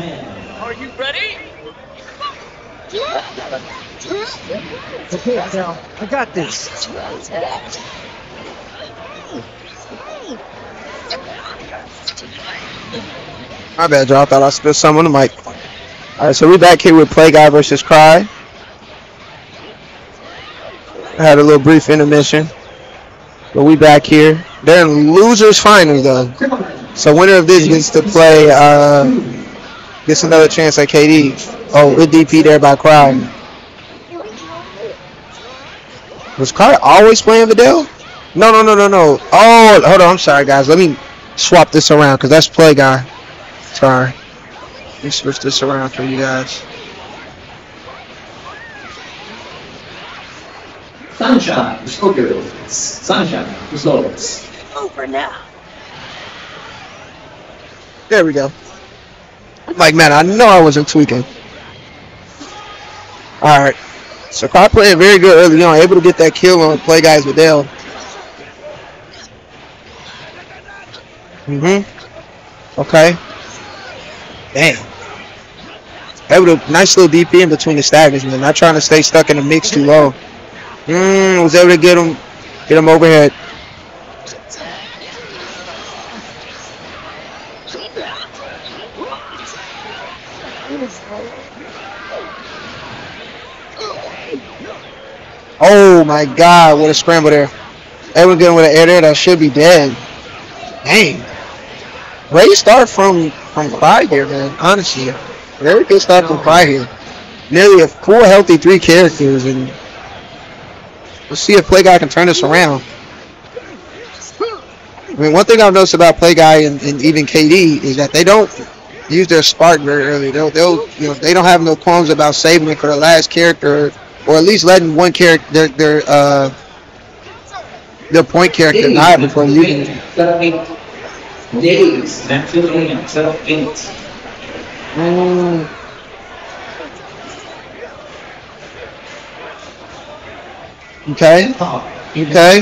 Are you ready? Okay, now I got this. My bad, y'all. Thought I spilled some on the mic. All right, so we back here with Play Guy versus Cry. I had a little brief intermission, but we back here. They're in losers finals though, so winner of this gets to play. Uh, gets another chance at KD. Oh, good DP there by Cry. Was Cry always playing Videl? No, no, no, no, no. Oh, hold on. I'm sorry, guys. Let me swap this around because that's Play Guy. Sorry. Let me switch this around for you guys. Sunshine, Scorpios. Sunshine, Slows. Over now. There we go. Like, man, I know I wasn't tweaking. Alright. So Cry playing very good early on, able to get that kill on play guys with Dale. Mm-hmm. Okay. Dang. Able to nice little DP in between the staggers, man. Not trying to stay stuck in the mix too low. Mmm, was able to get him get him overhead. Oh my god, what a scramble there. Everyone getting with an air there that should be dead. Dang. Great start from from Cry here, man. Honestly. Very good start from Cry here. Nearly a full healthy three characters and let's see if Play Guy can turn this around. I mean one thing I've noticed about Play Guy and, and even KD is that they don't use their spark very early. They'll they'll you know they don't have no qualms about saving it for the last character or at least letting one character their their uh their point character die before you it. Set up eight. Days. Then fill in. Set up eight. Mm. Okay, okay.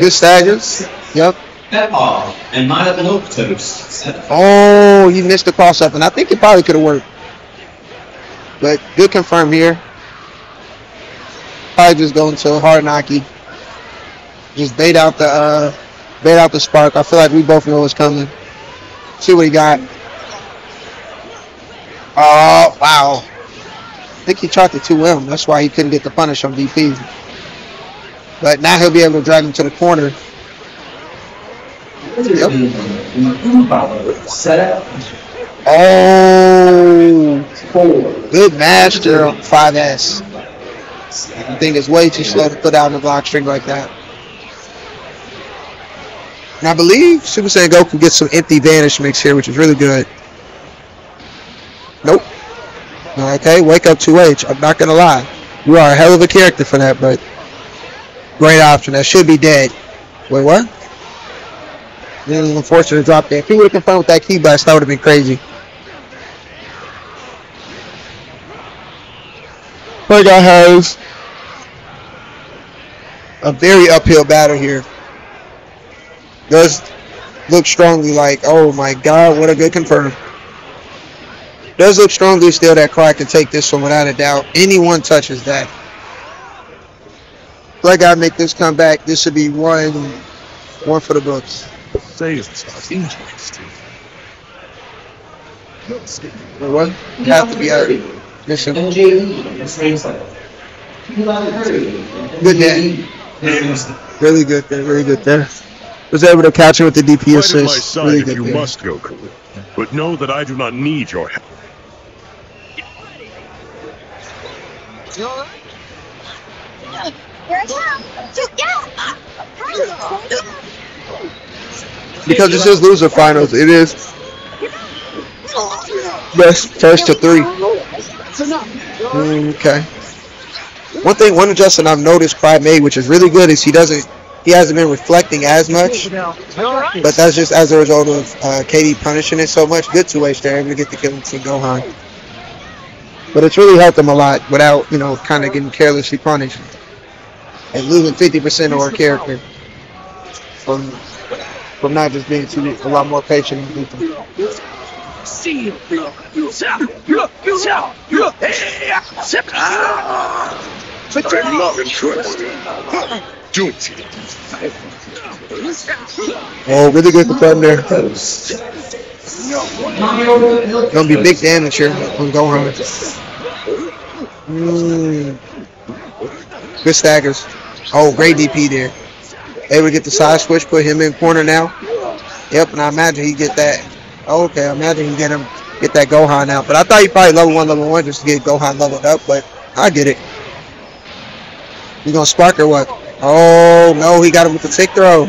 Good staggers. Yep. And might have milk toast. Set. Oh, he missed the cross up, and I think it probably could have worked. But good confirm here. Probably just going to hard knocky. Just bait out the uh, bait out the spark. I feel like we both know what's coming. See what he got. Oh wow! I think he tried to 2M. That's why he couldn't get the punish on DP. But now he'll be able to drag him to the corner. Yep. Oh, good master on 5S. I think it's way too slow to put out in the block string like that. And I believe Super Saiyan Goku gets some empty vanish mix here, which is really good. Nope. Okay, wake up 2H. I'm not gonna lie. You are a hell of a character for that, but great option. That should be dead. Wait, what? Then unfortunately to drop there. If he would have confirmed with that key blast, that would have been crazy. Guy has a very uphill battle here. Does look strongly like, oh my god, what a good confirm. Does look strongly still that Cry can take this one without a doubt. Anyone touches that. Play guy make this comeback. This should be one one for the books. Wait, what? You Have to be out. Mission. NJE. Same cycle. Good day. Really good there. Really good there. Was able to catch him with the DP Fight at my assist. side Really if good you there. must, Goku. But know that I do not need your help. Here I come. Just yeah. Because this is loser finals, it is best first to three. Okay. One thing, one adjustment I've noticed Cry made, which is really good, is he doesn't, he hasn't been reflecting as much. But that's just as a result of uh, KD punishing it so much. Good two-way able to get the kill to Gohan. But it's really helped him a lot without, you know, kind of getting carelessly punished and losing 50% of our character from from not just being too a lot more patient and people. See you. Such a love interest. Do it. Oh, really good confirm there. Post. Gonna be big damage here on Gohan. Mm. Good staggers. Oh, great DP there. Able to get the side switch, put him in corner now. Yep, and I imagine he get that. Oh, okay, I imagine he get him get that Gohan out. But I thought he probably level one, level one just to get Gohan leveled up. But I get it. You gonna spark or what? Oh no, he got him with the tick throw.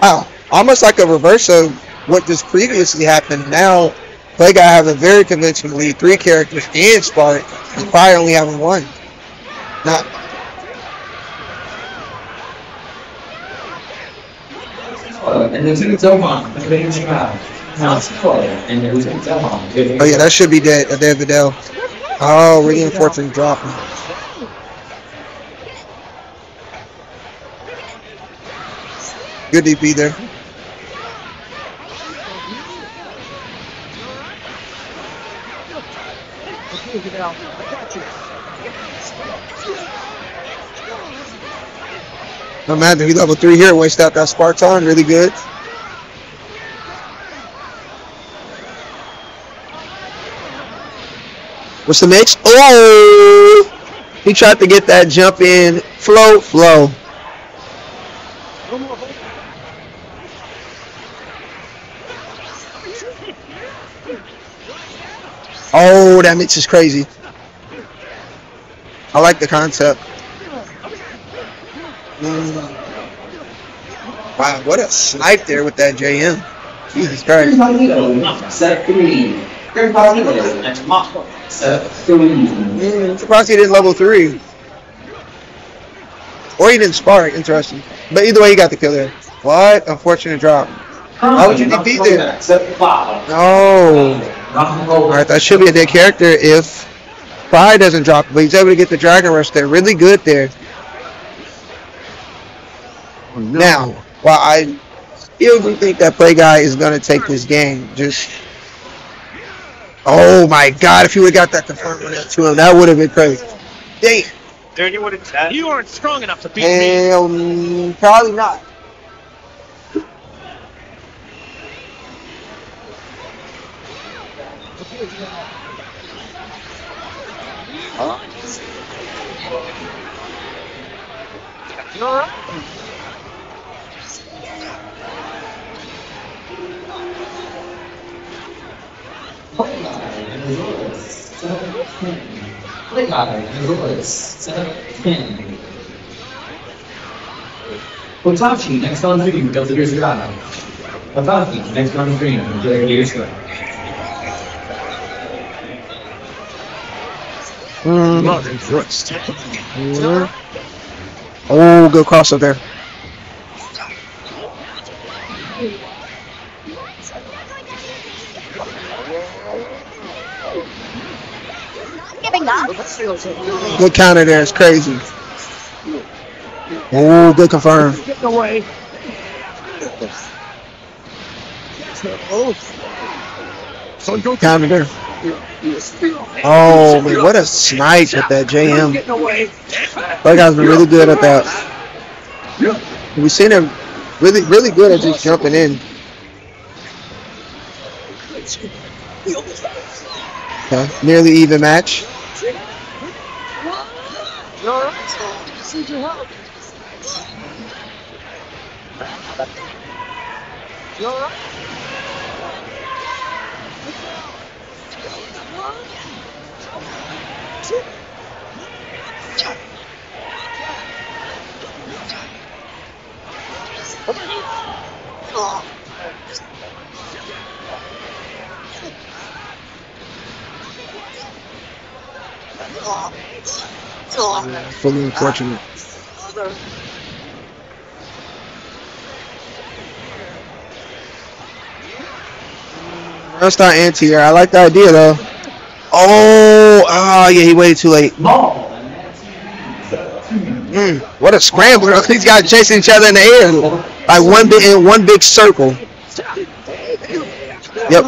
Wow, almost like a reverse of what just previously happened. Now, Play Guy having very convincingly three characters and Spark, and probably only having one. Not Oh yeah, that should be dead. Uh, Dead Videl. Oh, reinforcing dropping. Good DP there. Okay, Videl. I got you. Imagine he level three here, waste out that Spartan, really good. What's the mix? Oh! He tried to get that jump in. Flow, flow. Oh, that mix is crazy. I like the concept. Wow, what a snipe there with that JM. Jesus Christ. Mm, surprised he didn't level three. Or he didn't spark, interesting. But either way, he got the kill there. What? Unfortunate drop. Why would you defeat there? No. Alright, that should be a dead character if Pride doesn't drop, but he's able to get the Dragon Rush there. Really good there. Now, while I still do think that Play Guy is going to take this game, just. Oh my god, if you would have got that confirmed on to him, that would have been crazy. Damn. Dirty would have You aren't strong enough to beat me. Hell, mm, probably not. You alright? Click on it. Yours. Set ten. Potachi, next on green, built a years ago. Potachi, next on green, built a years ago. Mm, Not impressed. Oh, good crossover there. Good counter there. It's crazy. Oh, good confirm. Getting away. Goku. Counter there. Oh, man, what a snipe with that JM. That guy's been really good at that. We've seen him really, really good at just jumping in. Okay, nearly even match. You alright? Just need your help. You alright? Fully unfortunate. That's not anti-air. I like the idea though. Oh, ah, yeah, he waited too late. Mm, what a scrambler! These guys chasing each other in the air, like one big in one big circle. Yep.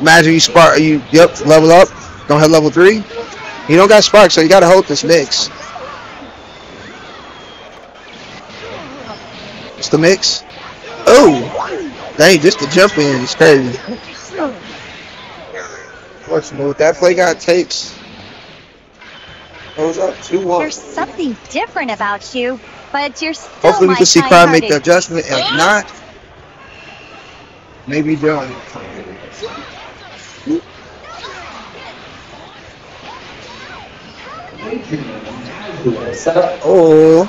Imagine you spark. You yep. Level up. Don't have level three. You don't got spark, so you gotta hold this mix. It's the mix. Oh, dang! Just the jump in is crazy. What's smooth? That play guy takes. Goes up two one. There's something different about you, but you're still Hopefully we can see Pride make the adjustment. If not, maybe don't. Oh.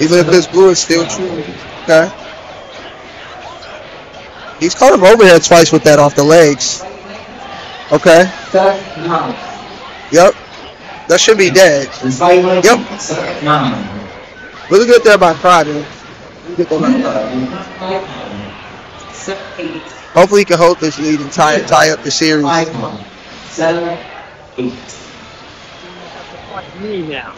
Even if this blue is still true. Okay. He's caught him overhead twice with that off the legs. Okay. Yep. That should be dead. Yep. Really good there by Pride. Hopefully he can hold this lead and tie tie up the series. Like me now.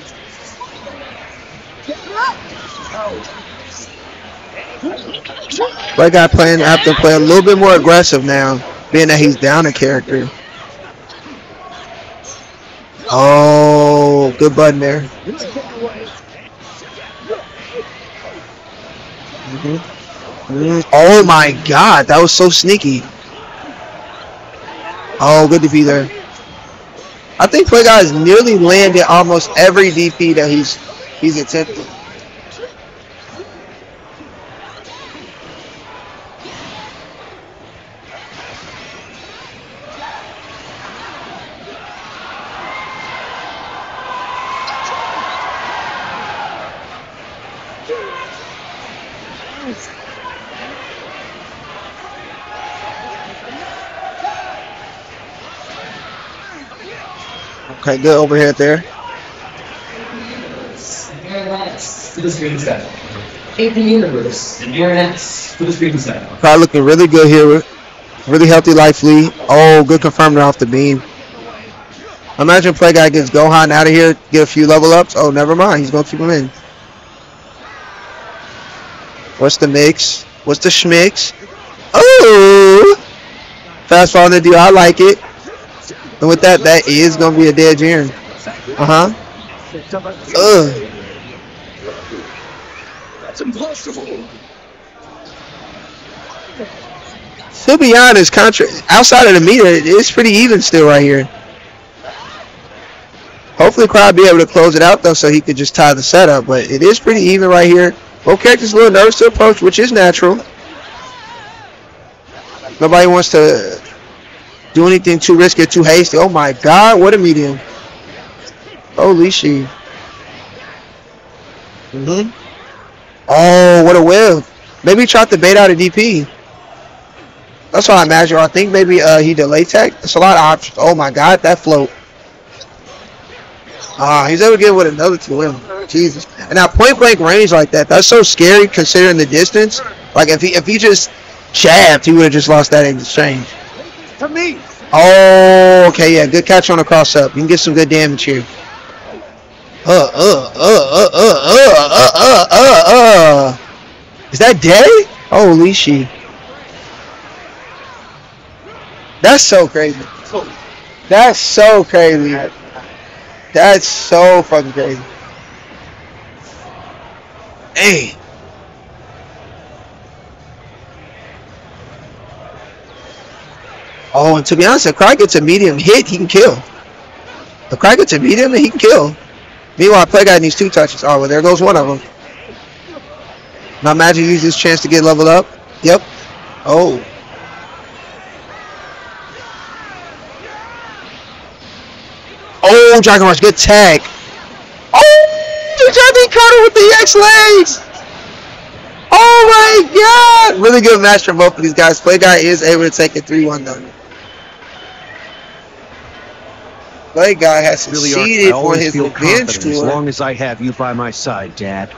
That guy playing have to play a little bit more aggressive now, being that he's down a character. Oh, good button there. Mm, Oh my God, that was so sneaky. Oh, good DP there. I think Play Guy has nearly landed almost every DP that he's he's attempted. Okay, good overhead there. To the the universe. To the looking really good here. Really healthy life lead. Oh, good confirmer off the beam. Imagine play guy gets Gohan out of here, get a few level ups. Oh, never mind. He's gonna keep him in. What's the mix? What's the schmix? Oh, fast fall to do. I like it. And with that, that is gonna be a dead Jiren. Uh huh. Ugh. That's impossible. To be honest, contra- outside of the meter, it's pretty even still right here. Hopefully, Crowd be able to close it out though, so he could just tie the setup. But it is pretty even right here. Both characters a little nervous to approach, which is natural. Nobody wants to do anything too risky or too hasty. Oh my God, what a medium! Holy shit! Mhm. Oh, what a whip! Maybe he tried to bait out a DP. That's what I imagine. I think maybe uh, he delayed tech. It's a lot of options. Oh my God, that float. Ah, he's able to get with another two win. Jesus. And now point blank range like that, that's so scary considering the distance. Like if he if he just jabbed, he would have just lost that exchange. To me. Oh, okay, yeah, good catch on the cross up. You can get some good damage here. Uh, uh, uh, uh, uh, uh, uh, uh, uh. Is that dead? Holy shit. That's so crazy. That's so crazy. That's so fucking crazy. Hey. Oh, and to be honest, if Cry gets a medium hit, he can kill. If Cry gets a medium, he can kill. Meanwhile, Play Guy needs two touches. Oh, well, there goes one of them. Now Magic uses his chance to get leveled up. Yep. Oh. Oh, Dragon Rush, good tag. Oh, Johnny Carter with the X legs. Oh my God! Really good match from both of these guys. Play guy is able to take a 3-1 though. Play guy has Really succeeded for his revenge confident as long as I have you by my side, Dad.